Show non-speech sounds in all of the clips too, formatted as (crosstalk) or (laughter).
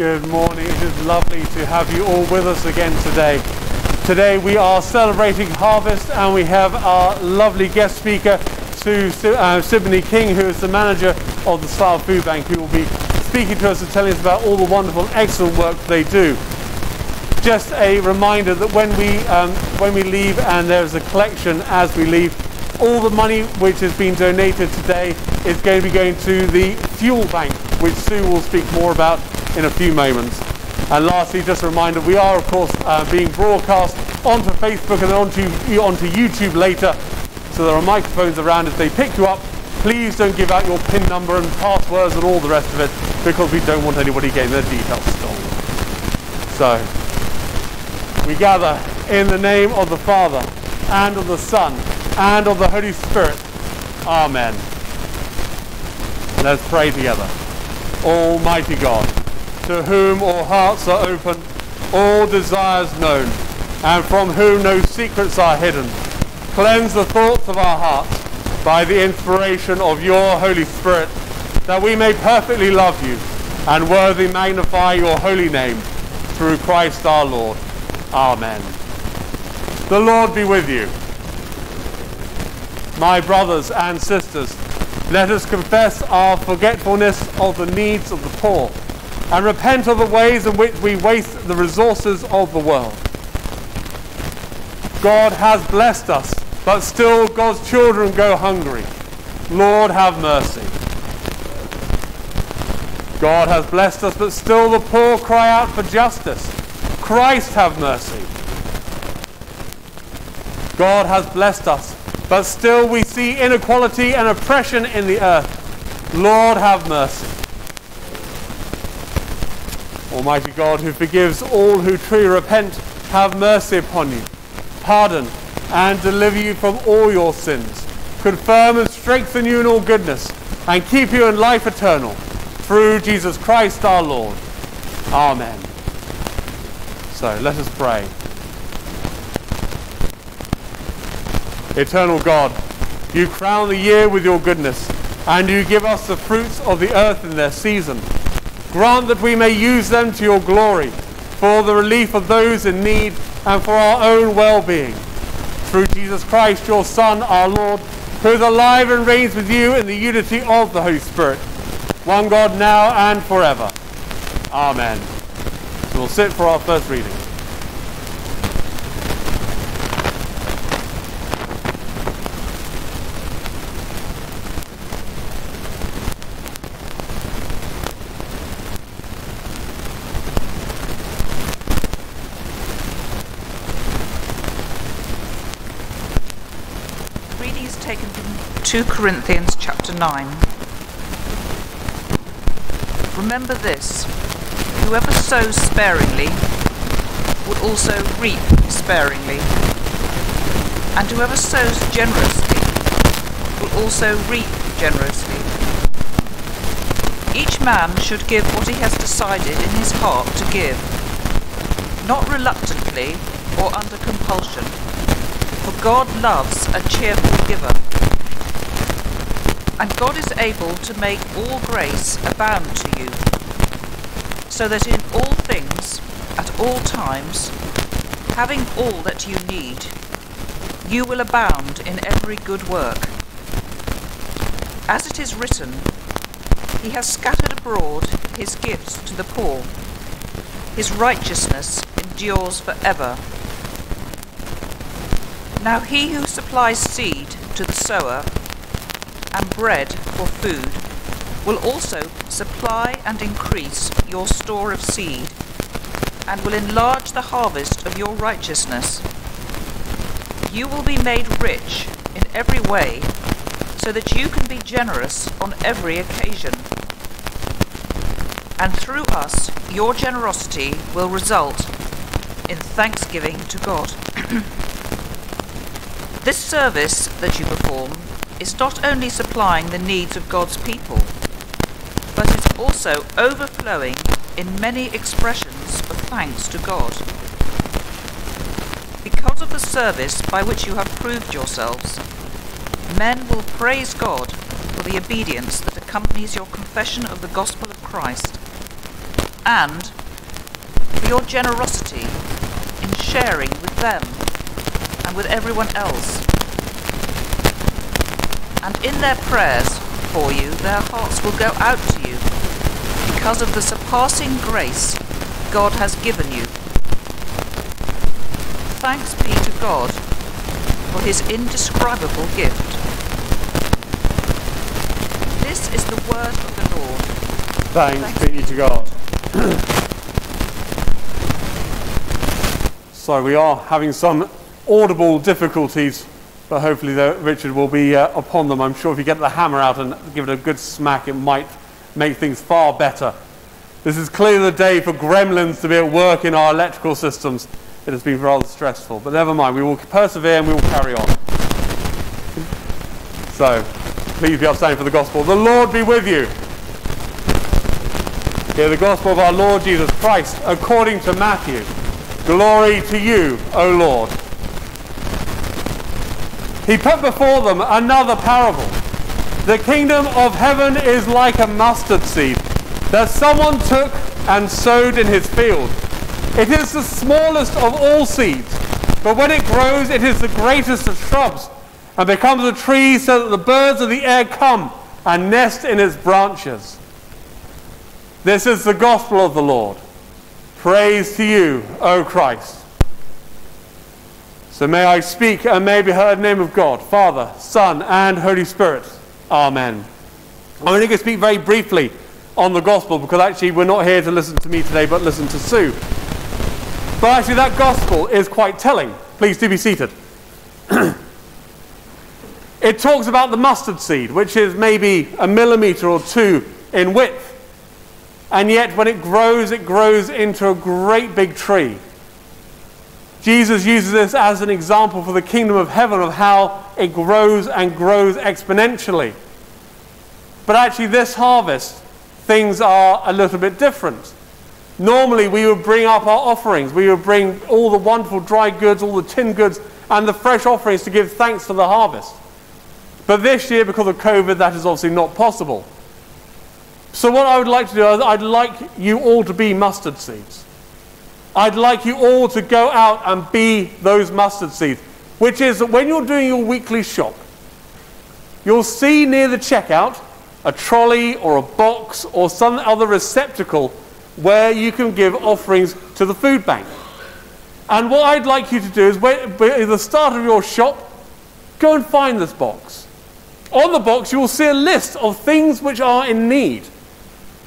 Good morning. It is lovely to have you all with us again today. Today we are celebrating harvest and we have our lovely guest speaker, Sue uh, King, who is the manager of the Slough Food Bank, who will be speaking to us and telling us about all the wonderful, excellent work they do. Just a reminder that when we um, when we leave and there's a collection as we leave, all the money which has been donated today is going to be going to the fuel bank, which Sue will speak more about in a few moments. And lastly, just a reminder, we are of course uh, being broadcast onto Facebook and onto, onto YouTube later. So there are microphones around if they pick you up. Please don't give out your PIN number and passwords and all the rest of it because we don't want anybody getting their details stolen. So, we gather in the name of the Father and of the Son and of the Holy Spirit. Amen. Let's pray together. Almighty God, to whom all hearts are open, all desires known, and from whom no secrets are hidden, cleanse the thoughts of our hearts by the inspiration of your Holy Spirit, that we may perfectly love you and worthy magnify your holy name through Christ our Lord. Amen. The Lord be with you. My brothers and sisters, let us confess our forgetfulness of the needs of the poor and repent of the ways in which we waste the resources of the world. God has blessed us, but still God's children go hungry. Lord, have mercy. God has blessed us, but still the poor cry out for justice. Christ, have mercy. God has blessed us, but still we see inequality and oppression in the earth. Lord, have mercy. Almighty God, who forgives all who truly repent, have mercy upon you, pardon, and deliver you from all your sins, confirm and strengthen you in all goodness, and keep you in life eternal, through Jesus Christ our Lord. Amen. So let us pray. Eternal God, you crown the year with your goodness, and you give us the fruits of the earth in their season. Grant that we may use them to your glory, for the relief of those in need and for our own well-being. Through Jesus Christ, your Son, our Lord, who is alive and reigns with you in the unity of the Holy Spirit, one God now and forever. Amen. So we'll sit for our first reading. Reading is taken from 2 Corinthians chapter 9. Remember this whoever sows sparingly will also reap sparingly, and whoever sows generously will also reap generously. Each man should give what he has decided in his heart to give, not reluctantly or under compulsion, for God loves a cheerful giver. And God is able to make all grace abound to you, so that in all things, at all times, having all that you need, you will abound in every good work. As it is written, He has scattered abroad His gifts to the poor. His righteousness endures forever. Now he who supplies seed to the sower and bread for food will also supply and increase your store of seed and will enlarge the harvest of your righteousness. You will be made rich in every way so that you can be generous on every occasion. And through us, your generosity will result in thanksgiving to God. (clears throat) This service that you perform is not only supplying the needs of God's people, but is also overflowing in many expressions of thanks to God. Because of the service by which you have proved yourselves, men will praise God for the obedience that accompanies your confession of the gospel of Christ, and for your generosity in sharing with them and with everyone else. And in their prayers for you, their hearts will go out to you because of the surpassing grace God has given you. Thanks be to God for his indescribable gift. This is the word of the Lord. Thanks Thanks. be to God. (clears throat) so we are having some audible difficulties, but hopefully the, Richard will be uh, upon them. I'm sure if you get the hammer out and give it a good smack, it might make things far better. This is clearly the day for gremlins to be at work in our electrical systems. It has been rather stressful, but never mind. We will persevere and we will carry on. So, please be upstanding for the gospel. The Lord be with you. Hear the gospel of our Lord Jesus Christ according to Matthew. Glory to you, O Lord. He put before them another parable. The kingdom of heaven is like a mustard seed that someone took and sowed in his field. It is the smallest of all seeds, but when it grows, it is the greatest of shrubs and becomes a tree so that the birds of the air come and nest in its branches. This is the gospel of the Lord. Praise to you, O Christ. So may I speak and may be heard in the name of God, Father, Son, and Holy Spirit. Amen. I'm only going to speak very briefly on the gospel because actually we're not here to listen to me today but listen to Sue. But actually that gospel is quite telling. Please do be seated. (clears throat) it talks about the mustard seed, which is maybe a millimeter or two in width. And yet when it grows, it grows into a great big tree. Jesus uses this as an example for the kingdom of heaven of how it grows and grows exponentially. But actually, this harvest, things are a little bit different. Normally, we would bring up our offerings. We would bring all the wonderful dry goods, all the tin goods, and the fresh offerings to give thanks for the harvest. But this year, because of COVID, that is obviously not possible. So, what I would like to do is, I'd like you all to be mustard seeds. I'd like you all to go out and be those mustard seeds, which is that when you're doing your weekly shop, you'll see near the checkout a trolley or a box or some other receptacle where you can give offerings to the food bank. And what I'd like you to do is, at the start of your shop, go and find this box. On the box, you will see a list of things which are in need,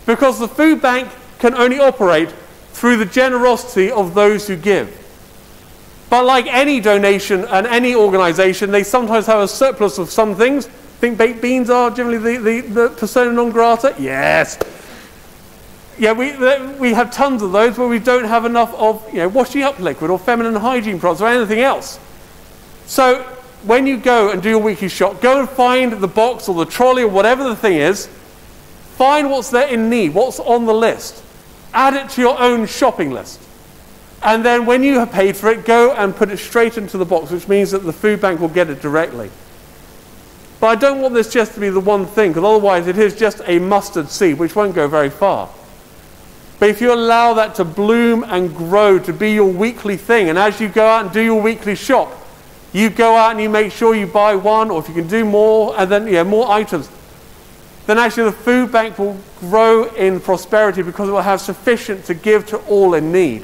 because the food bank can only operate through the generosity of those who give. But like any donation and any organization, they sometimes have a surplus of some things. Think baked beans are generally the, the, the persona non grata? Yes. Yeah, we, we have tons of those, but we don't have enough of you know, washing up liquid or feminine hygiene products or anything else. So when you go and do your weekly shop, go and find the box or the trolley or whatever the thing is. Find what's there in need, what's on the list. Add it to your own shopping list. And then when you have paid for it, go and put it straight into the box, which means that the food bank will get it directly. But I don't want this just to be the one thing, because otherwise it is just a mustard seed, which won't go very far. But if you allow that to bloom and grow to be your weekly thing, and as you go out and do your weekly shop, you go out and you make sure you buy one, or if you can do more, and then yeah, more items, then actually the food bank will grow in prosperity because it will have sufficient to give to all in need.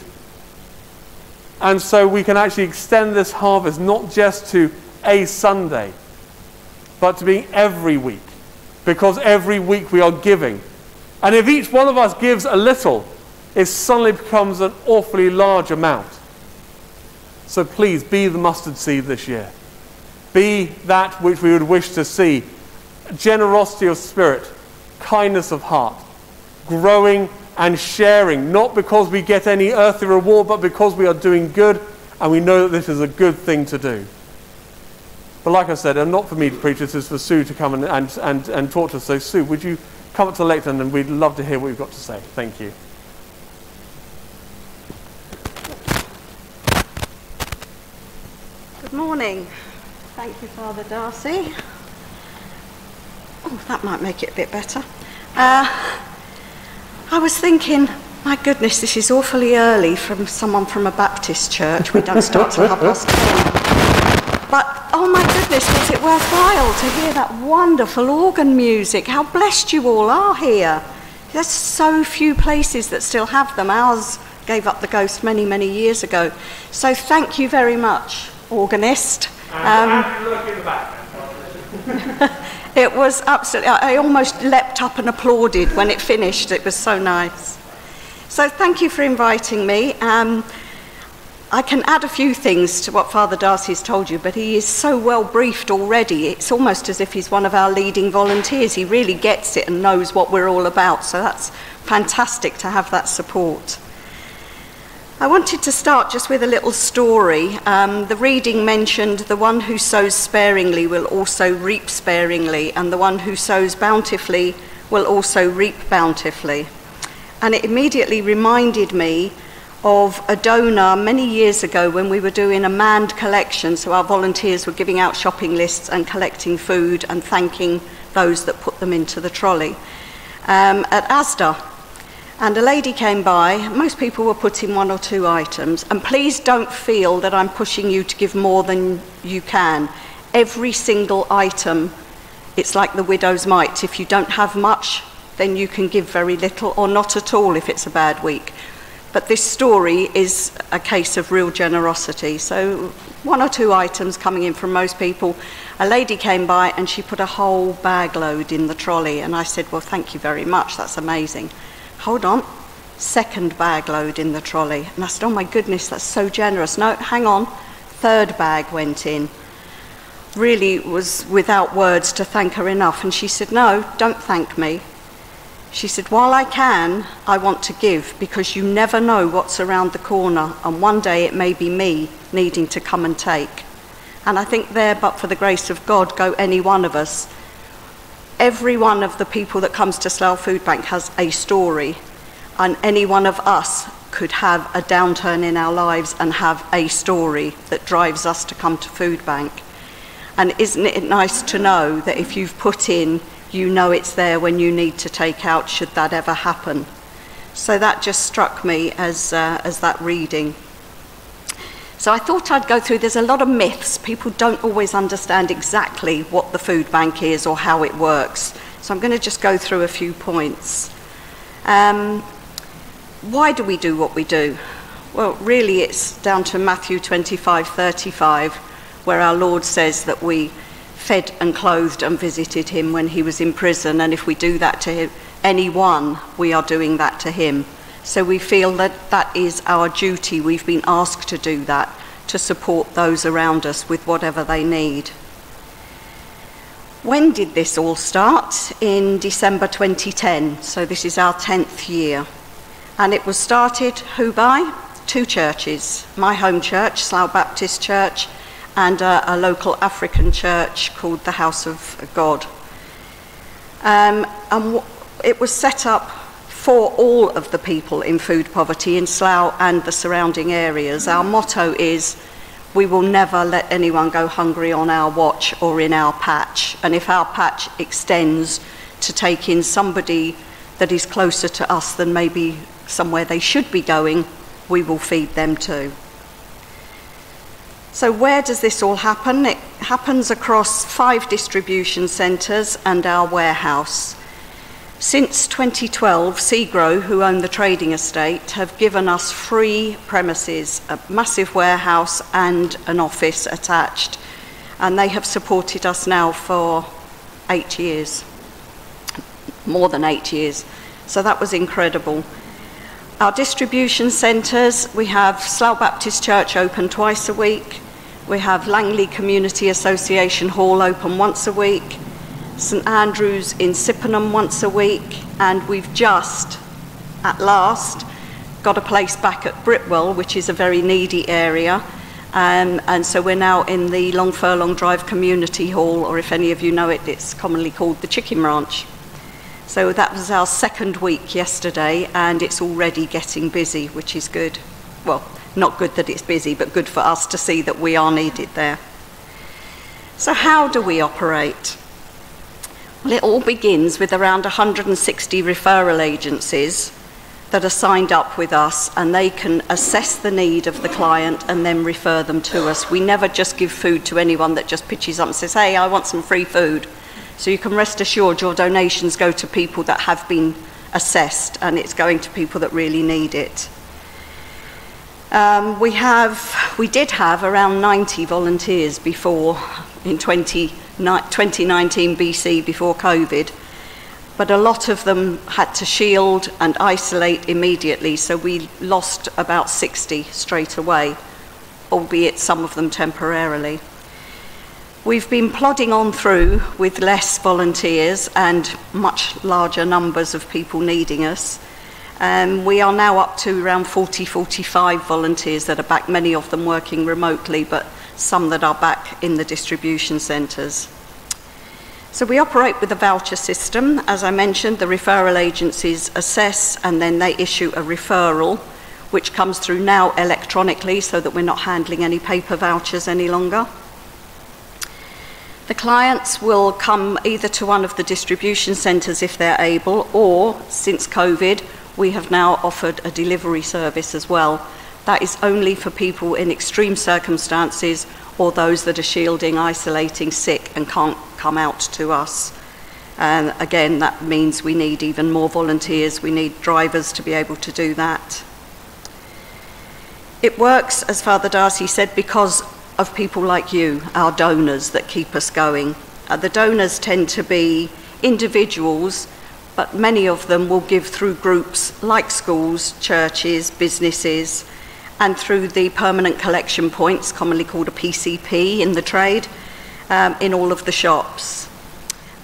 And so we can actually extend this harvest not just to a Sunday, but to being every week. Because every week we are giving. And if each one of us gives a little, it suddenly becomes an awfully large amount. So please be the mustard seed this year. Be that which we would wish to see generosity of spirit, kindness of heart, growing and sharing, not because we get any earthly reward, but because we are doing good and we know that this is a good thing to do. But like I said, and not for me to preach, this is for Sue to come and, and, and, and talk to us. So, Sue, would you come up to the lectern and we'd love to hear what you've got to say. Thank you. Good morning. Thank you, Father Darcy. Oh, that might make it a bit better. Uh, I was thinking My goodness, this is awfully early from someone from a Baptist church. We don't start till half past ten. But oh my goodness, was it worthwhile to hear that wonderful organ music? How blessed you all are here. There's so few places that still have them. Ours gave up the ghost many, many years ago. So thank you very much, organist. Um, (laughs) it was absolutely, I almost leapt up and applauded when it finished. It was so nice. So thank you for inviting me. Um, I can add a few things to what Father Darcy has told you, but he is so well briefed already. It's almost as if he's one of our leading volunteers. He really gets it and knows what we're all about, so that's fantastic to have that support. I wanted to start just with a little story. Um, the reading mentioned the one who sows sparingly will also reap sparingly, and the one who sows bountifully will also reap bountifully and it immediately reminded me of a donor many years ago when we were doing a manned collection. So our volunteers were giving out shopping lists and collecting food and thanking those that put them into the trolley um, at Asda. And a lady came by. Most people were putting one or two items. And please don't feel that I'm pushing you to give more than you can. Every single item, it's like the widow's mite. If you don't have much, then you can give very little or not at all if it's a bad week. But this story is a case of real generosity. So, one or two items coming in from most people. A lady came by and she put a whole bag load in the trolley. And I said, Well, thank you very much. That's amazing. Hold on. Second bag load in the trolley. And I said, Oh my goodness, that's so generous. No, hang on. Third bag went in. Really was without words to thank her enough. And she said, No, don't thank me. She said, While I can, I want to give because you never know what's around the corner, and one day it may be me needing to come and take. And I think there, but for the grace of God, go any one of us. Every one of the people that comes to Slough Food Bank has a story, and any one of us could have a downturn in our lives and have a story that drives us to come to Food Bank. And isn't it nice to know that if you've put in you know it's there when you need to take out, should that ever happen. So that just struck me as, uh, as that reading. So I thought I'd go through, there's a lot of myths. People don't always understand exactly what the food bank is or how it works. So I'm going to just go through a few points. Um, why do we do what we do? Well, really, it's down to Matthew 25 35, where our Lord says that we fed and clothed and visited him when he was in prison. And if we do that to him, anyone, we are doing that to him. So we feel that that is our duty. We've been asked to do that, to support those around us with whatever they need. When did this all start? In December 2010. So this is our 10th year. And it was started who by? Two churches. My home church, Slough Baptist Church, and a, a local African church called the House of God. Um, and it was set up for all of the people in food poverty in Slough and the surrounding areas. Our motto is we will never let anyone go hungry on our watch or in our patch. And if our patch extends to take in somebody that is closer to us than maybe somewhere they should be going, we will feed them too. So, where does this all happen? It happens across five distribution centres and our warehouse. Since 2012, Segro, who own the trading estate, have given us free premises, a massive warehouse and an office attached, and they have supported us now for eight years, more than eight years. So that was incredible. Our distribution centres, we have Slough Baptist Church open twice a week. We have Langley Community Association Hall open once a week. St Andrews in Cippenham once a week. And we've just, at last, got a place back at Britwell, which is a very needy area. Um, and so we're now in the Long Furlong Drive Community Hall, or if any of you know it, it's commonly called the Chicken Ranch. So that was our second week yesterday, and it's already getting busy, which is good. Well, not good that it's busy, but good for us to see that we are needed there. So, how do we operate? Well, it all begins with around 160 referral agencies that are signed up with us and they can assess the need of the client and then refer them to us. We never just give food to anyone that just pitches up and says, hey, I want some free food. So you can rest assured your donations go to people that have been assessed and it's going to people that really need it. Um, we have, we did have around 90 volunteers before in 20, 2019 BC before COVID but a lot of them had to shield and isolate immediately, so we lost about 60 straight away, albeit some of them temporarily. We've been plodding on through with less volunteers and much larger numbers of people needing us. Um, we are now up to around 40, 45 volunteers that are back, many of them working remotely, but some that are back in the distribution centres. So we operate with a voucher system. As I mentioned, the referral agencies assess and then they issue a referral, which comes through now electronically so that we're not handling any paper vouchers any longer. The clients will come either to one of the distribution centres if they're able, or since COVID, we have now offered a delivery service as well. That is only for people in extreme circumstances or those that are shielding, isolating, sick, and can't come out to us. And again, that means we need even more volunteers. We need drivers to be able to do that. It works, as Father Darcy said, because of people like you, our donors, that keep us going. Uh, the donors tend to be individuals, but many of them will give through groups like schools, churches, businesses, and through the permanent collection points, commonly called a PCP in the trade, um, in all of the shops.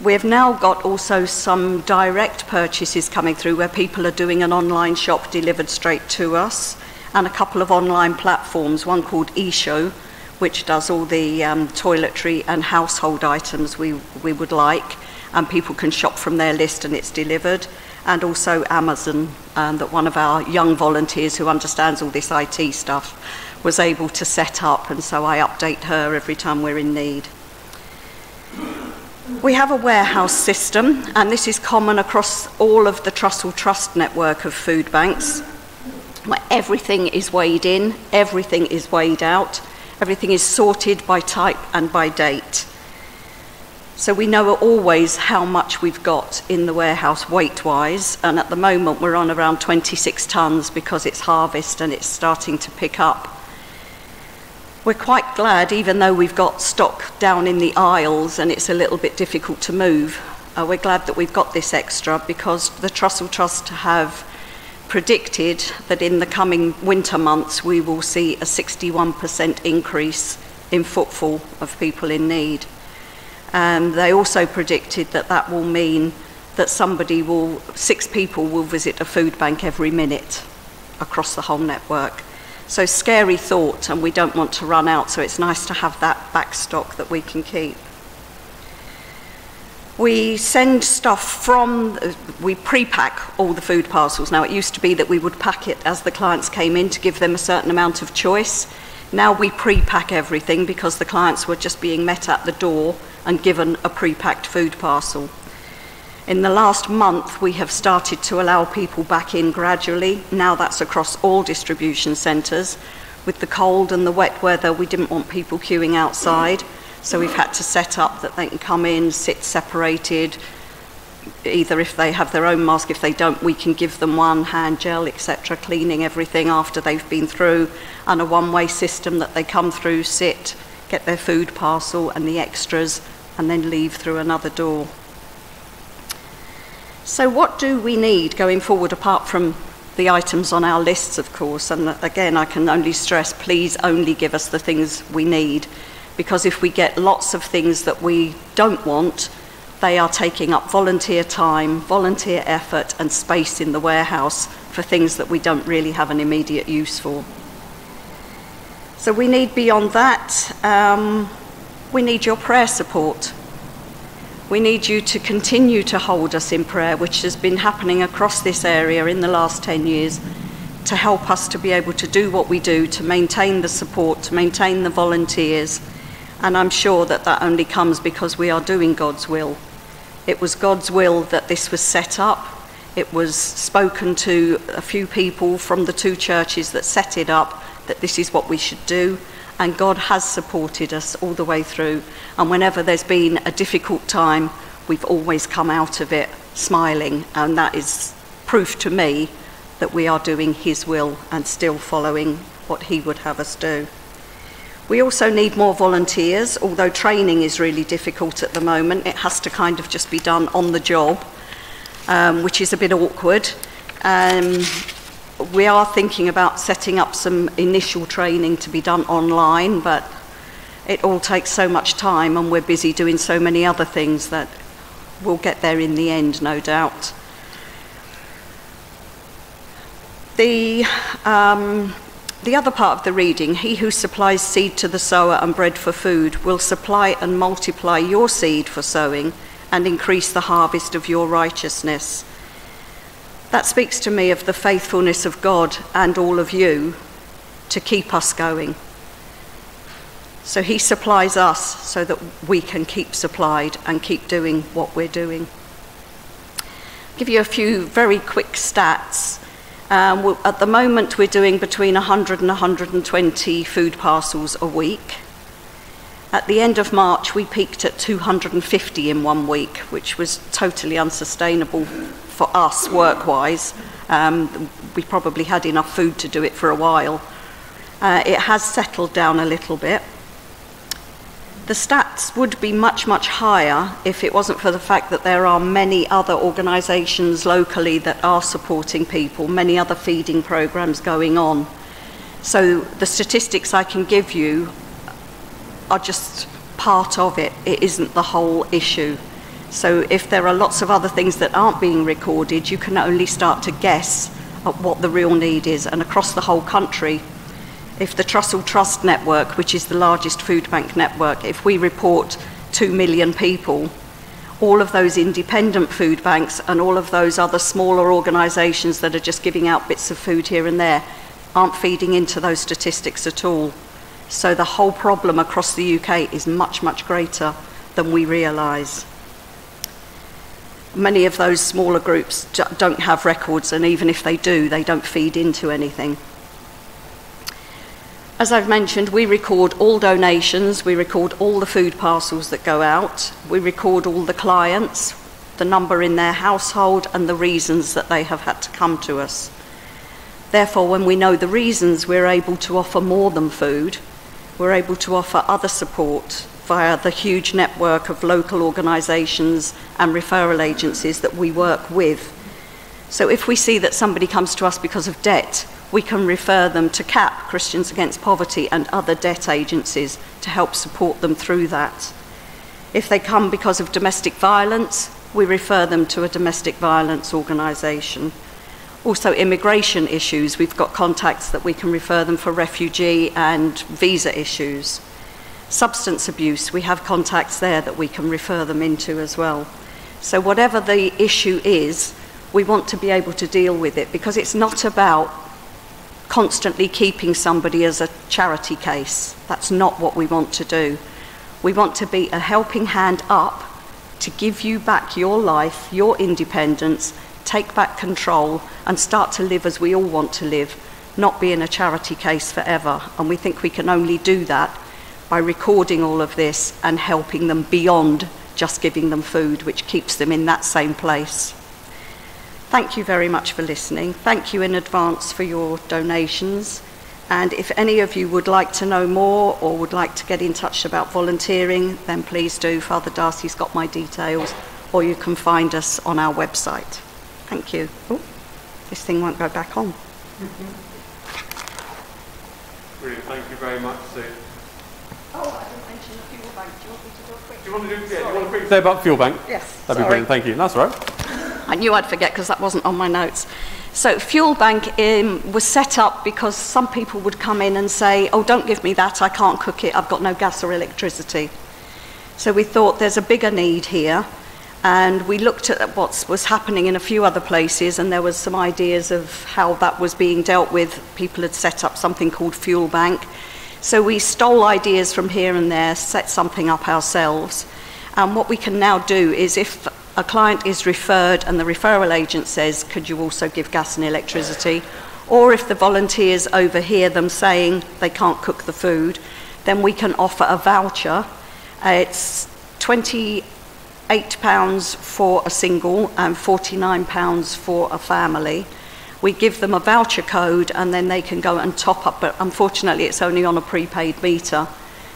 We've now got also some direct purchases coming through where people are doing an online shop delivered straight to us, and a couple of online platforms, one called eShow, which does all the um, toiletry and household items we, we would like, and people can shop from their list and it's delivered and also Amazon, um, that one of our young volunteers who understands all this IT stuff was able to set up, and so I update her every time we're in need. We have a warehouse system, and this is common across all of the Trussell Trust network of food banks, where everything is weighed in, everything is weighed out, everything is sorted by type and by date. So we know always how much we've got in the warehouse weight wise, and at the moment we're on around 26 tonnes because it's harvest and it's starting to pick up. We're quite glad, even though we've got stock down in the aisles and it's a little bit difficult to move, uh, we're glad that we've got this extra because the Trussell Trust have predicted that in the coming winter months we will see a 61% increase in footfall of people in need. Um, they also predicted that that will mean that somebody will, six people will visit a food bank every minute across the whole network. So scary thought, and we don't want to run out, so it's nice to have that backstock that we can keep. We send stuff from, we pre-pack all the food parcels. Now, it used to be that we would pack it as the clients came in to give them a certain amount of choice. Now we pre-pack everything because the clients were just being met at the door and given a pre-packed food parcel. In the last month, we have started to allow people back in gradually. Now that's across all distribution centres. With the cold and the wet weather, we didn't want people queuing outside. So we've had to set up that they can come in, sit separated, either if they have their own mask, if they don't, we can give them one, hand gel, etc., cleaning everything after they've been through, and a one way system that they come through, sit, get their food parcel and the extras, and then leave through another door. So, what do we need going forward apart from the items on our lists, of course? And again, I can only stress please only give us the things we need, because if we get lots of things that we don't want, they are taking up volunteer time, volunteer effort, and space in the warehouse for things that we don't really have an immediate use for. So we need beyond that, um, we need your prayer support. We need you to continue to hold us in prayer, which has been happening across this area in the last 10 years, to help us to be able to do what we do, to maintain the support, to maintain the volunteers. And I'm sure that that only comes because we are doing God's will. It was God's will that this was set up. It was spoken to a few people from the two churches that set it up that this is what we should do. And God has supported us all the way through. And whenever there's been a difficult time, we've always come out of it smiling. And that is proof to me that we are doing His will and still following what He would have us do. We also need more volunteers, although training is really difficult at the moment. It has to kind of just be done on the job, um, which is a bit awkward. Um, we are thinking about setting up some initial training to be done online, but it all takes so much time and we're busy doing so many other things that we'll get there in the end, no doubt. The, um, the other part of the reading, he who supplies seed to the sower and bread for food will supply and multiply your seed for sowing and increase the harvest of your righteousness. That speaks to me of the faithfulness of God and all of you to keep us going. So he supplies us so that we can keep supplied and keep doing what we're doing. I'll give you a few very quick stats. Um, at the moment, we're doing between 100 and 120 food parcels a week. At the end of March, we peaked at 250 in one week, which was totally unsustainable for us work wise. Um, we probably had enough food to do it for a while. Uh, it has settled down a little bit. The stats would be much, much higher if it wasn't for the fact that there are many other organisations locally that are supporting people, many other feeding programmes going on. So the statistics I can give you are just part of it, it isn't the whole issue. So if there are lots of other things that aren't being recorded, you can only start to guess at what the real need is. And across the whole country, if the Trussell Trust network, which is the largest food bank network, if we report 2 million people, all of those independent food banks and all of those other smaller organisations that are just giving out bits of food here and there aren't feeding into those statistics at all. So the whole problem across the UK is much, much greater than we realise. Many of those smaller groups don't have records, and even if they do, they don't feed into anything. As I've mentioned, we record all donations, we record all the food parcels that go out, we record all the clients, the number in their household, and the reasons that they have had to come to us. Therefore, when we know the reasons, we're able to offer more than food. We're able to offer other support via the huge network of local organisations and referral agencies that we work with. So if we see that somebody comes to us because of debt, we can refer them to CAP, Christians Against Poverty, and other debt agencies to help support them through that. If they come because of domestic violence, we refer them to a domestic violence organisation. Also, immigration issues, we've got contacts that we can refer them for refugee and visa issues. Substance abuse, we have contacts there that we can refer them into as well. So, whatever the issue is, we want to be able to deal with it because it's not about constantly keeping somebody as a charity case. That's not what we want to do. We want to be a helping hand up to give you back your life, your independence, take back control, and start to live as we all want to live, not be in a charity case forever. And we think we can only do that by recording all of this and helping them beyond just giving them food, which keeps them in that same place. Thank you very much for listening. Thank you in advance for your donations. And if any of you would like to know more or would like to get in touch about volunteering, then please do. Father Darcy's got my details, or you can find us on our website. Thank you. Oh, this thing won't go back on. Brilliant. Thank you very much, Sue. Oh, I didn't mention the fuel bank. Do you want me to do a quick? Do you want to do, yeah, do you want to quickly say about Fuel Bank? Yes. That'd sorry. be brilliant. Thank you. That's all right. I knew I'd forget because that wasn't on my notes. So, Fuel Bank um, was set up because some people would come in and say, Oh, don't give me that, I can't cook it, I've got no gas or electricity. So, we thought there's a bigger need here, and we looked at what was happening in a few other places, and there was some ideas of how that was being dealt with. People had set up something called Fuel Bank. So, we stole ideas from here and there, set something up ourselves. And what we can now do is if a client is referred and the referral agent says, Could you also give gas and electricity? Or if the volunteers overhear them saying they can't cook the food, then we can offer a voucher. Uh, it's £28 for a single and £49 for a family. We give them a voucher code and then they can go and top up, but unfortunately, it's only on a prepaid meter.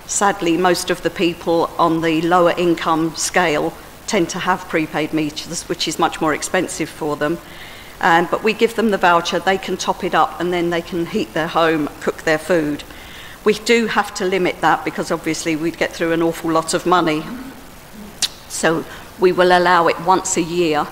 Sadly, most of the people on the lower income scale tend to have prepaid meters, which is much more expensive for them. Um, but we give them the voucher, they can top it up, and then they can heat their home, cook their food. We do have to limit that because obviously we'd get through an awful lot of money. So we will allow it once a year,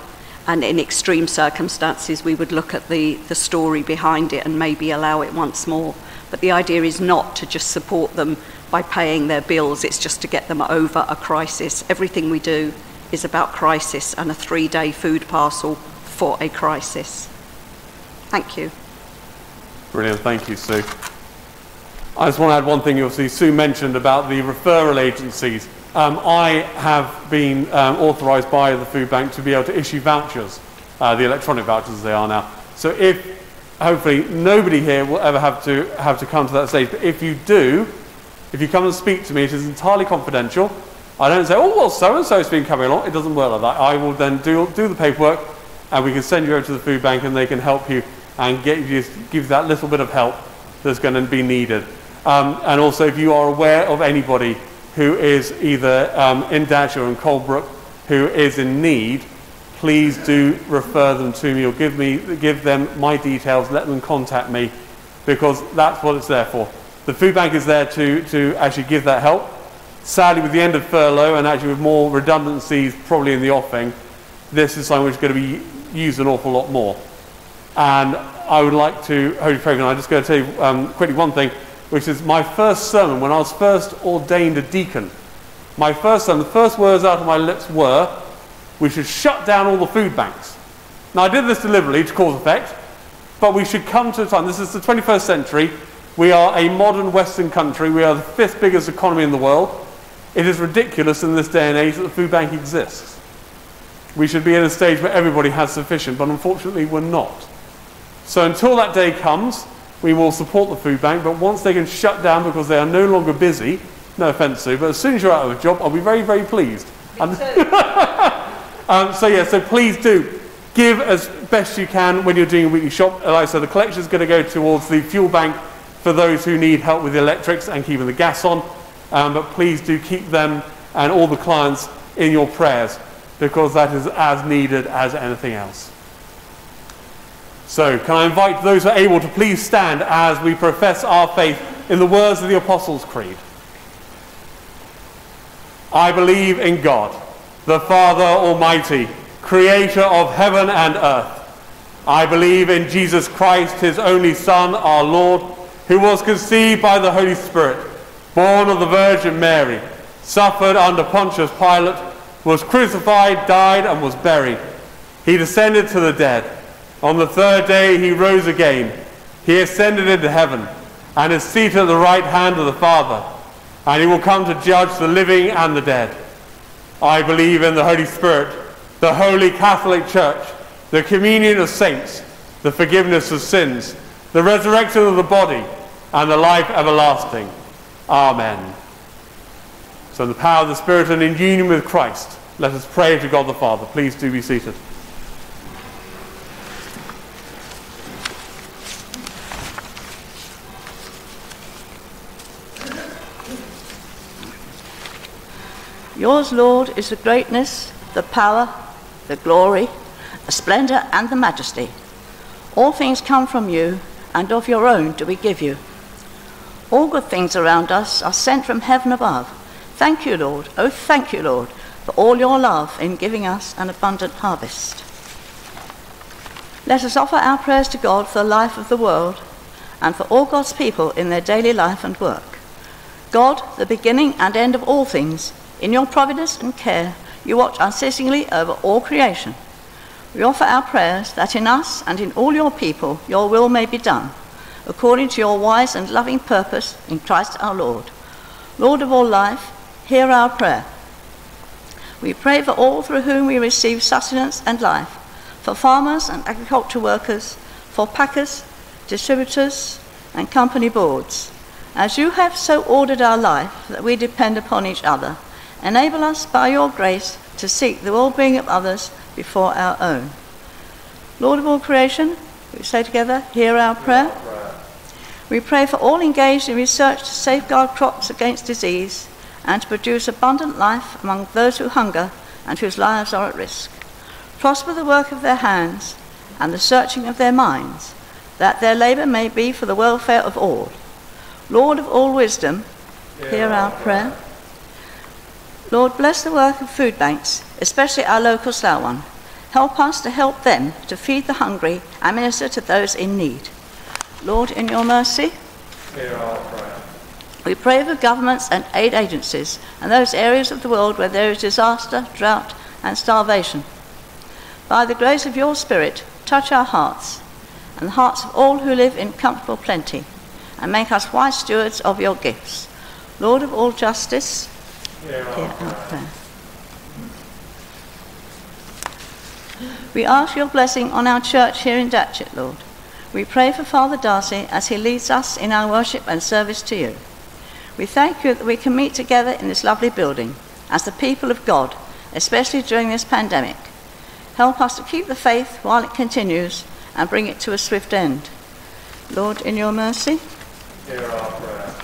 and in extreme circumstances, we would look at the, the story behind it and maybe allow it once more. But the idea is not to just support them by paying their bills, it's just to get them over a crisis. Everything we do is about crisis and a three day food parcel for a crisis. Thank you. Brilliant, thank you, Sue. I just want to add one thing. Obviously, Sue mentioned about the referral agencies. Um, I have been um, authorised by the food bank to be able to issue vouchers, uh, the electronic vouchers as they are now. So if hopefully nobody here will ever have to have to come to that stage, but if you do, if you come and speak to me, it is entirely confidential. I don't say, oh well, so and so's been coming along. It doesn't work like that. I will then do do the paperwork and we can send you over to the food bank and they can help you and get you, give that little bit of help that's going to be needed. Um, and also, if you are aware of anybody who is either um, in Datchet or in Colnbrook who is in need, please do refer them to me or give, me, give them my details, let them contact me, because that's what it's there for. The food bank is there to, to actually give that help. Sadly, with the end of furlough and actually with more redundancies probably in the offing, this is something which is going to be used an awful lot more. And I would like to, Holy Craven, I'm just going to tell you um, quickly one thing, which is my first sermon when I was first ordained a deacon. My first sermon, the first words out of my lips were, we should shut down all the food banks. Now, I did this deliberately to cause effect, but we should come to a time, this is the 21st century, we are a modern Western country, we are the fifth biggest economy in the world. It is ridiculous in this day and age that the food bank exists. We should be at a stage where everybody has sufficient, but unfortunately we're not. So until that day comes, we will support the food bank, but once they can shut down because they are no longer busy, no offence to, but as soon as you're out of a job, I'll be very, very pleased. (laughs) um, so yeah, so please do give as best you can when you're doing a weekly shop. Like I said, the collection is going to go towards the fuel bank for those who need help with the electrics and keeping the gas on. Um, but please do keep them and all the clients in your prayers because that is as needed as anything else. So, can I invite those who are able to please stand as we profess our faith in the words of the Apostles' Creed? I believe in God, the Father Almighty, creator of heaven and earth. I believe in Jesus Christ, his only Son, our Lord, who was conceived by the Holy Spirit, born of the Virgin Mary, suffered under Pontius Pilate was crucified, died, and was buried. He descended to the dead. On the third day he rose again. He ascended into heaven and is seated at the right hand of the Father. And he will come to judge the living and the dead. I believe in the Holy Spirit, the holy Catholic Church, the communion of saints, the forgiveness of sins, the resurrection of the body, and the life everlasting. Amen. So, in the power of the Spirit and in union with Christ, let us pray to God the Father. Please do be seated. Yours, Lord, is the greatness, the power, the glory, the splendour, and the majesty. All things come from you, and of your own do we give you. All good things around us are sent from heaven above. Thank you, Lord. Oh, thank you, Lord, for all your love in giving us an abundant harvest. Let us offer our prayers to God for the life of the world and for all God's people in their daily life and work. God, the beginning and end of all things, in your providence and care, you watch unceasingly over all creation. We offer our prayers that in us and in all your people your will may be done, according to your wise and loving purpose in Christ our Lord. Lord of all life, hear our prayer. We pray for all through whom we receive sustenance and life, for farmers and agricultural workers, for packers, distributors, and company boards. As you have so ordered our life that we depend upon each other, enable us by your grace to seek the well being of others before our own. Lord of all creation, we say together, hear our prayer. We pray for all engaged in research to safeguard crops against disease and to produce abundant life among those who hunger and whose lives are at risk. Prosper the work of their hands and the searching of their minds, that their labour may be for the welfare of all. Lord of all wisdom, hear our prayer. Lord, bless the work of food banks, especially our local Slough one. Help us to help them to feed the hungry and minister to those in need. Lord, in your mercy, Hear our prayer. we pray for governments and aid agencies and those areas of the world where there is disaster, drought, and starvation. By the grace of your Spirit, touch our hearts and the hearts of all who live in comfortable plenty, and make us wise stewards of your gifts. Lord of all justice, Hear our hear our prayer. We ask your blessing on our church here in Datchet, Lord. We pray for Father Darcy as he leads us in our worship and service to you. We thank you that we can meet together in this lovely building as the people of God, especially during this pandemic. Help us to keep the faith while it continues and bring it to a swift end. Lord, in your mercy, Hear our prayer.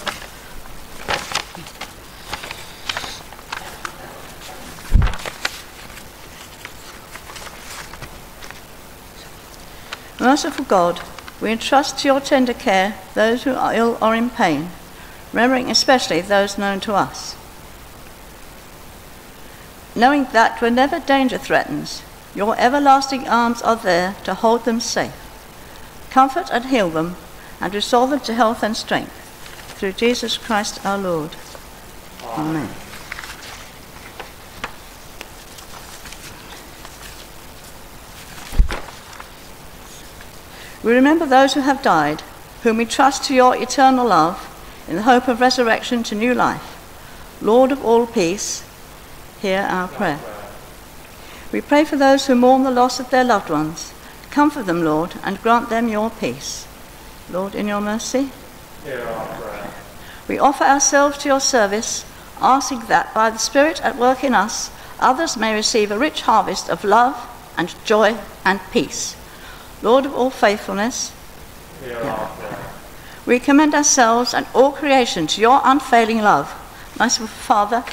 Merciful God, we entrust to your tender care those who are ill or in pain, remembering especially those known to us. Knowing that whenever danger threatens, your everlasting arms are there to hold them safe. Comfort and heal them, and restore them to health and strength. Through Jesus Christ our Lord. Amen. We remember those who have died, whom we trust to your eternal love, in the hope of resurrection to new life. Lord of all peace, hear our prayer. We pray for those who mourn the loss of their loved ones. Comfort them, Lord, and grant them your peace. Lord, in your mercy, Hear our prayer. we offer ourselves to your service, asking that by the Spirit at work in us, others may receive a rich harvest of love and joy and peace. Lord of all faithfulness, we commend ourselves and all creation to your unfailing love. Merciful Father,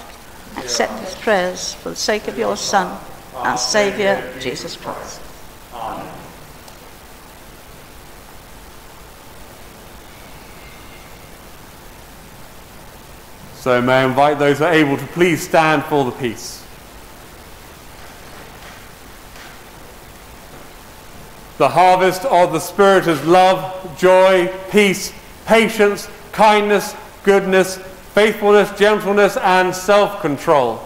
accept these prayers for the sake of your Son, our Saviour, Jesus Christ. Amen. So may I invite those who are able to please stand for the peace. The harvest of the Spirit is love, joy, peace, patience, kindness, goodness, faithfulness, gentleness, and self control.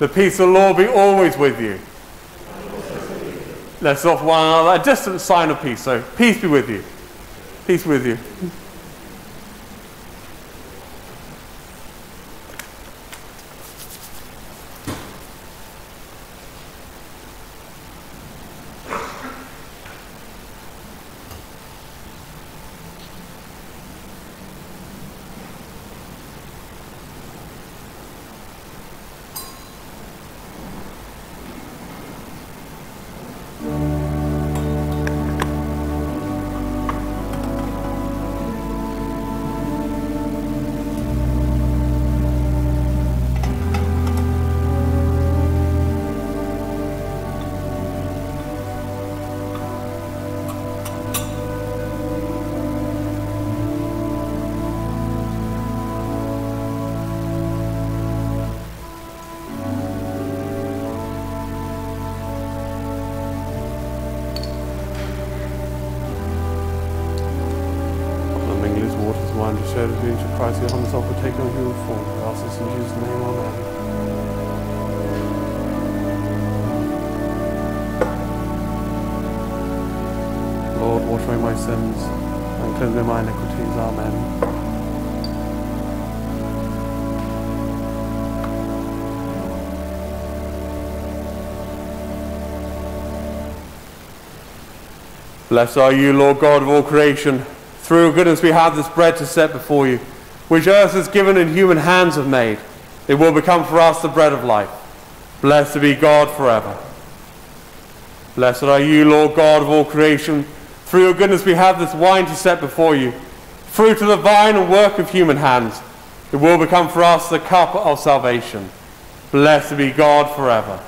The peace of the Lord be always with you. Let's offer one another a distant sign of peace. So, peace be with you. Peace be with you. Christ, your hands are partaker of your form. We ask this in Jesus' name, amen. Lord, wash away my sins and cleanse me of my iniquities. Amen. Blessed are you, Lord God of all creation. Through goodness we have this bread to set before you which earth has given and human hands have made. It will become for us the bread of life. Blessed be God forever. Blessed are you, Lord God of all creation. Through your goodness we have this wine to set before you, fruit of the vine and work of human hands. It will become for us the cup of salvation. Blessed be God forever.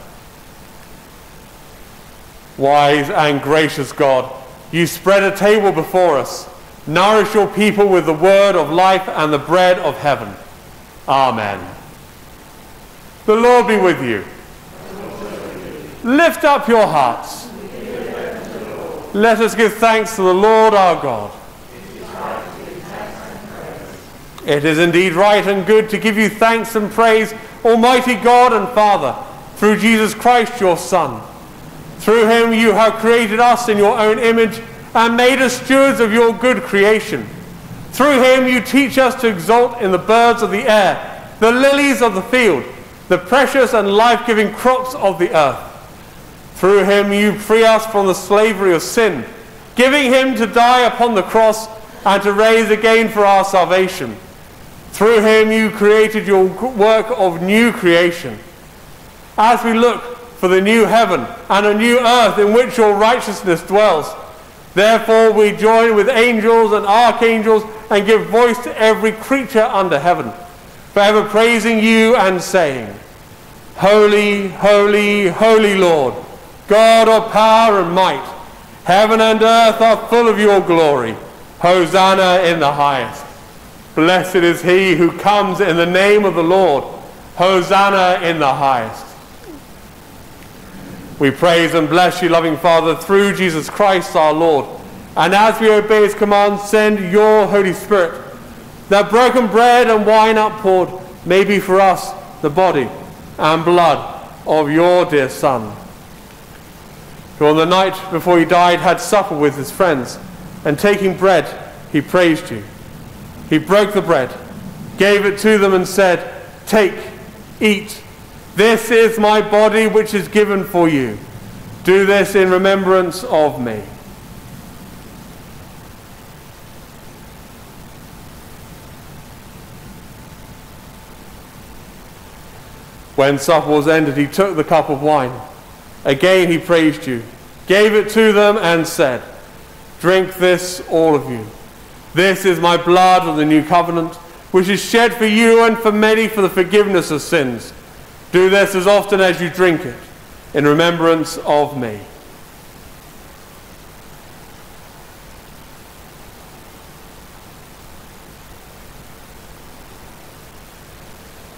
Wise and gracious God, you spread a table before us. Nourish your people with the word of life and the bread of heaven. Amen. The Lord be with you. Lift up your hearts. Let us give thanks to the Lord our God. It is indeed right and good to give you thanks and praise, Almighty God and Father, through Jesus Christ your Son. Through him you have created us in your own image and made us stewards of your good creation. Through him you teach us to exult in the birds of the air, the lilies of the field, the precious and life giving crops of the earth. Through him you free us from the slavery of sin, giving him to die upon the cross and to raise again for our salvation. Through him you created your work of new creation. As we look for the new heaven and a new earth in which your righteousness dwells, therefore we join with angels and archangels and give voice to every creature under heaven, forever praising you and saying, Holy, holy, holy Lord, God of power and might, heaven and earth are full of your glory. Hosanna in the highest. Blessed is he who comes in the name of the Lord. Hosanna in the highest. We praise and bless you, loving Father, through Jesus Christ our Lord. And as we obey his command, send your Holy Spirit, that broken bread and wine outpoured may be for us the body and blood of your dear Son, who on the night before he died had supper with his friends, and taking bread, he praised you. He broke the bread, gave it to them, and said, Take, eat. This is my body which is given for you. Do this in remembrance of me. When supper was ended, he took the cup of wine. Again he praised you, gave it to them, and said, Drink this, all of you. This is my blood of the new covenant, which is shed for you and for many for the forgiveness of sins. Do this as often as you drink it, in remembrance of me.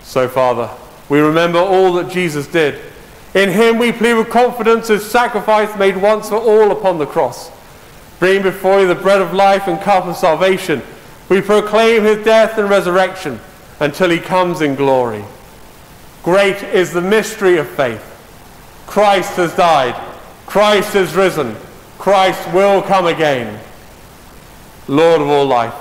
So, Father, we remember all that Jesus did. In him we plead with confidence his sacrifice made once for all upon the cross. Bring before you the bread of life and cup of salvation. We proclaim his death and resurrection until he comes in glory. Great is the mystery of faith. Christ has died. Christ has risen. Christ will come again. Lord of all life,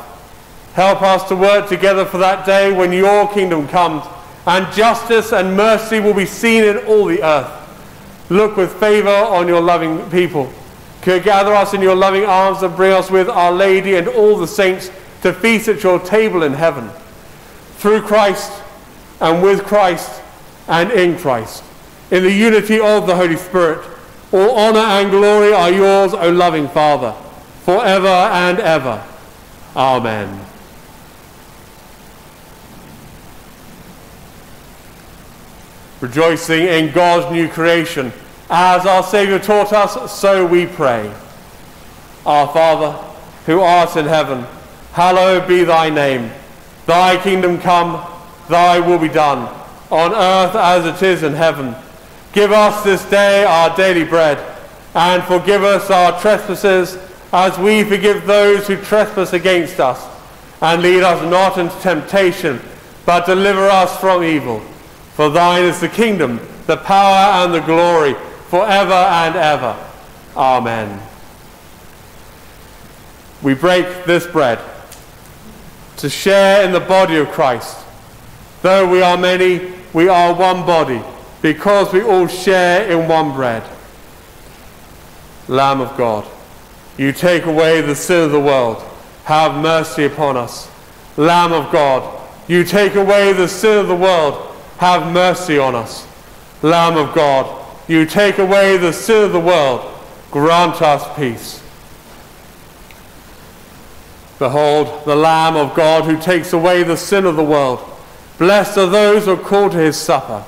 help us to work together for that day when your kingdom comes and justice and mercy will be seen in all the earth. Look with favor on your loving people. Gather us in your loving arms and bring us with Our Lady and all the saints to feast at your table in heaven. Through Christ and with Christ and in Christ, in the unity of the Holy Spirit, all honor and glory are yours, O loving Father, forever and ever. Amen. Rejoicing in God's new creation, as our Saviour taught us, so we pray. Our Father, who art in heaven, hallowed be thy name. Thy kingdom come, thy will be done, on earth as it is in heaven. Give us this day our daily bread, and forgive us our trespasses, as we forgive those who trespass against us. And lead us not into temptation, but deliver us from evil. For thine is the kingdom, the power, and the glory, forever and ever. Amen. We break this bread to share in the body of Christ. Though we are many, we are one body because we all share in one bread. Lamb of God, you take away the sin of the world. Have mercy upon us. Lamb of God, you take away the sin of the world. Have mercy on us. Lamb of God, you take away the sin of the world. Grant us peace. Behold, the Lamb of God who takes away the sin of the world. Blessed are those who are called to his supper.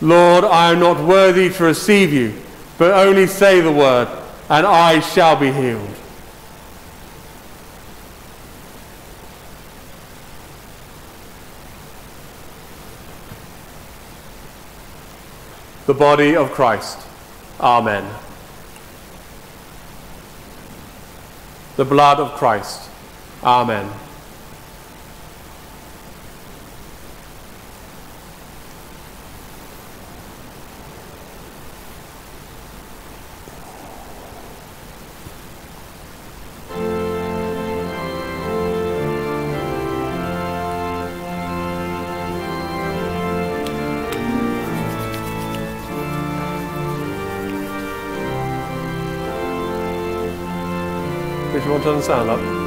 Lord, I am not worthy to receive you, but only say the word, and I shall be healed. The body of Christ. Amen. The blood of Christ. Amen. If you want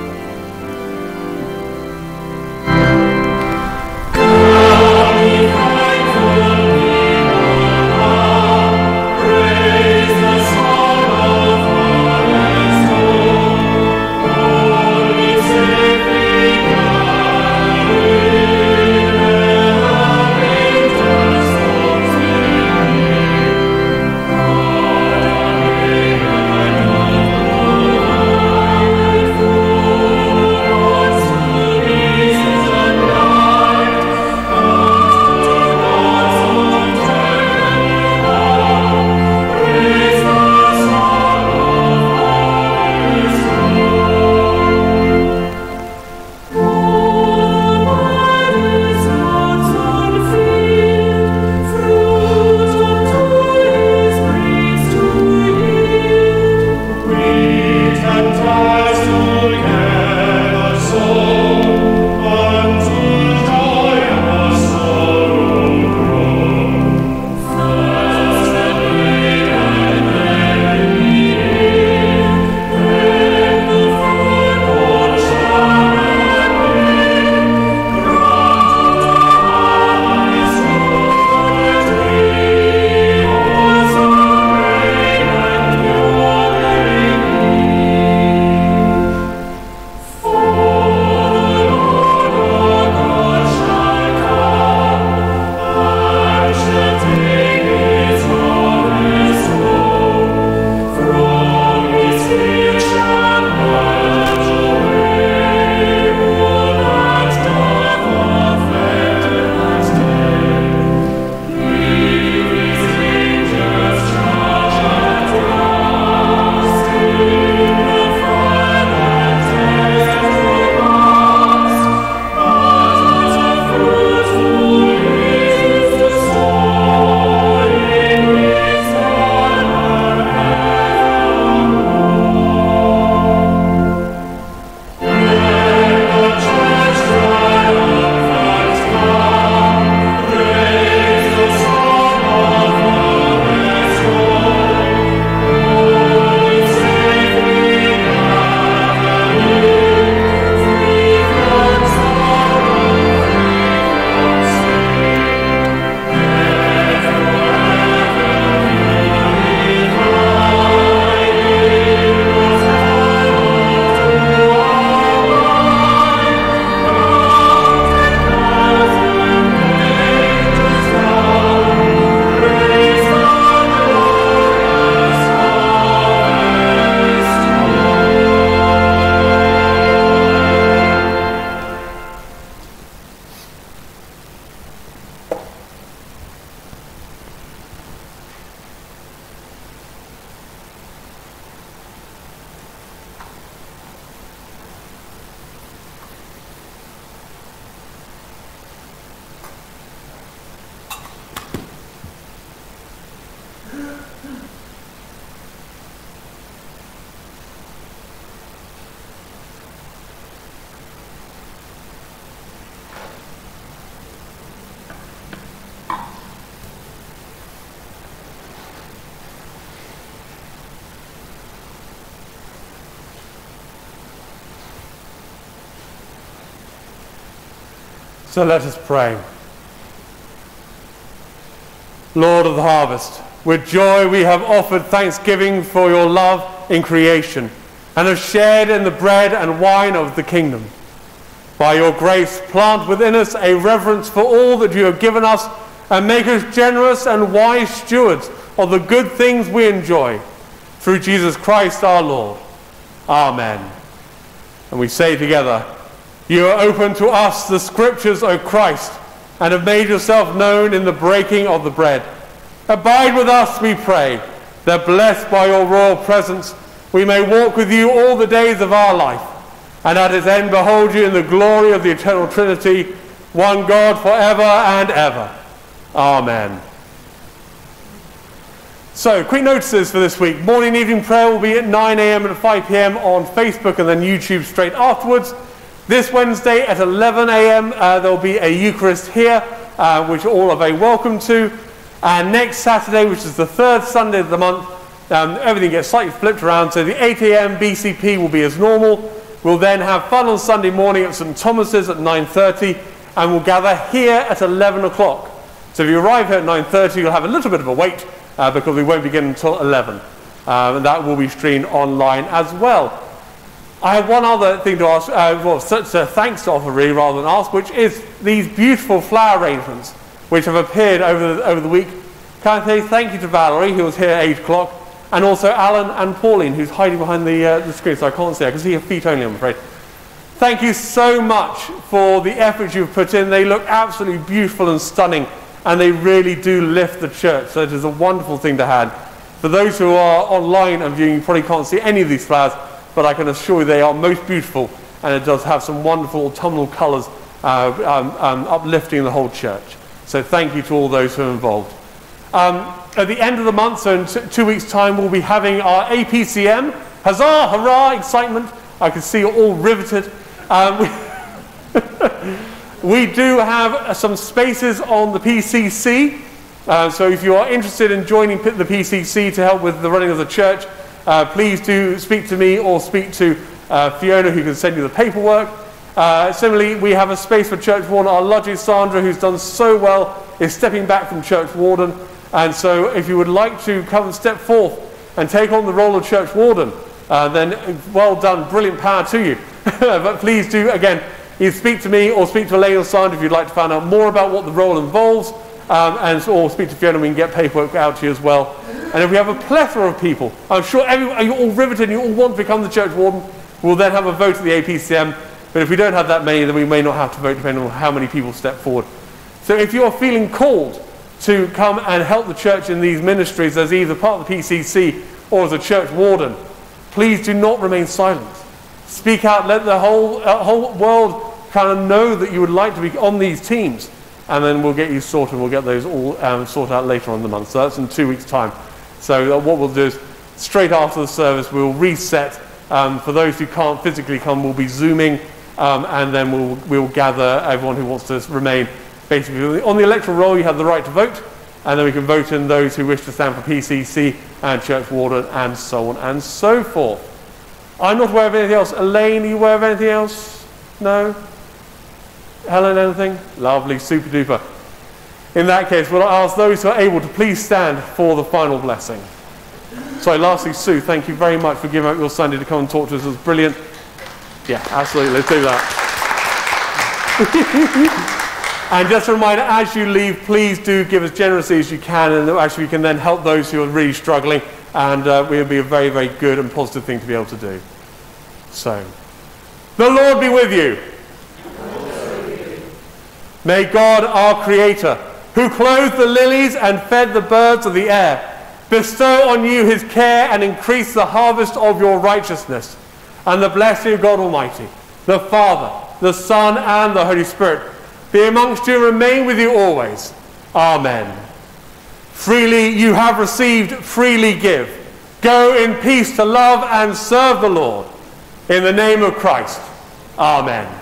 So let us pray. Lord of the harvest, with joy we have offered thanksgiving for your love in creation and have shared in the bread and wine of the kingdom. By your grace, plant within us a reverence for all that you have given us and make us generous and wise stewards of the good things we enjoy. Through Jesus Christ our Lord. Amen. And we say together, you are open to us the scriptures, O Christ, and have made yourself known in the breaking of the bread. Abide with us, we pray, that blessed by your royal presence, we may walk with you all the days of our life, and at its end behold you in the glory of the eternal Trinity, one God forever and ever. Amen. So, quick notices for this week. Morning and evening prayer will be at 9 a.m. and 5 p.m. on Facebook and then YouTube straight afterwards. This Wednesday at 11 a.m., uh, there'll be a Eucharist here, uh, which all are very welcome to. And next Saturday, which is the third Sunday of the month, um, everything gets slightly flipped around. So the 8 a.m. BCP will be as normal. We'll then have fun on Sunday morning at St Thomas's at 9:30, and we'll gather here at 11 o'clock. So if you arrive here at 9:30, you'll have a little bit of a wait uh, because we won't begin until 11, um, and that will be streamed online as well. I have one other thing to ask, uh, well, such a thanks to offer really rather than ask, which is these beautiful flower arrangements which have appeared over the, over the week. Can I say thank you to Valerie, who was here at 8 o'clock, and also Alan and Pauline, who's hiding behind the, uh, the screen, so I can't see. her. I can see her feet only, I'm afraid. Thank you so much for the effort you've put in. They look absolutely beautiful and stunning, and they really do lift the church. So it is a wonderful thing to have. For those who are online and viewing, you probably can't see any of these flowers, but I can assure you they are most beautiful, and it does have some wonderful autumnal colours uh, um, um, uplifting the whole church. So thank you to all those who are involved. Um, at the end of the month, so in two weeks' time, we'll be having our APCM. Huzzah, hurrah, excitement. I can see you're all riveted. Um, (laughs) we do have some spaces on the PCC. Uh, so if you are interested in joining the PCC to help with the running of the church, uh, please do speak to me or speak to uh, Fiona, who can send you the paperwork. Uh, similarly, we have a space for church warden. Our Lodgy Sandra, who's done so well, is stepping back from church warden. And so, if you would like to come and step forth and take on the role of church warden, uh, then well done, brilliant power to you. (laughs) but please do, again, either speak to me or speak to Elaine or Sandra if you'd like to find out more about what the role involves. Um, and or speak to Fiona, we can get paperwork out to you as well. And if we have a plethora of people, I'm sure every, you're all riveted and you all want to become the church warden, we'll then have a vote at the APCM. But if we don't have that many, then we may not have to vote depending on how many people step forward. So if you're feeling called to come and help the church in these ministries as either part of the PCC or as a church warden, please do not remain silent. Speak out, let the whole, uh, whole world kind of know that you would like to be on these teams and then we'll get you sorted. We'll get those all um, sorted out later on in the month. So that's in two weeks' time. So uh, what we'll do is, straight after the service, we'll reset. Um, for those who can't physically come, we'll be Zooming, um, and then we'll, we'll gather everyone who wants to remain. Basically, on the electoral roll, you have the right to vote, and then we can vote in those who wish to stand for PCC and church warden, and so on and so forth. I'm not aware of anything else. Elaine, are you aware of anything else? No? Helen, anything? Lovely, super duper. In that case, we'll ask those who are able to please stand for the final blessing. So, lastly, Sue, thank you very much for giving up your Sunday to come and talk to us. It was brilliant. Yeah, absolutely. Let's do that. (laughs) and just a reminder, as you leave, please do give as generously as you can, and actually, we can then help those who are really struggling, and uh, it will be a very, very good and positive thing to be able to do. So, the Lord be with you. May God, our Creator, who clothed the lilies and fed the birds of the air, bestow on you his care and increase the harvest of your righteousness. And the blessing of God Almighty, the Father, the Son, and the Holy Spirit be amongst you and remain with you always. Amen. Freely you have received, freely give. Go in peace to love and serve the Lord. In the name of Christ. Amen.